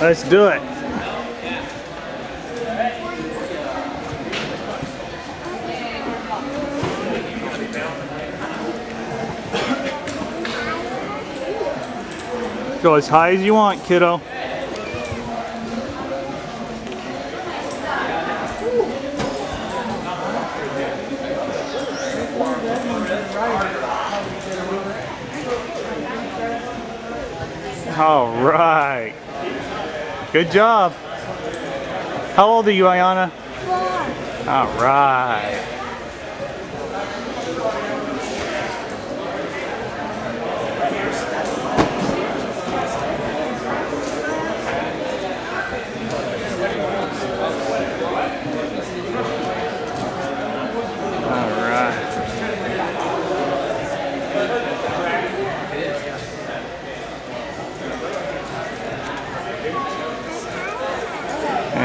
Let's do it. Go as high as you want, kiddo. All right. Good job. How old are you, Ayana? Four. All right.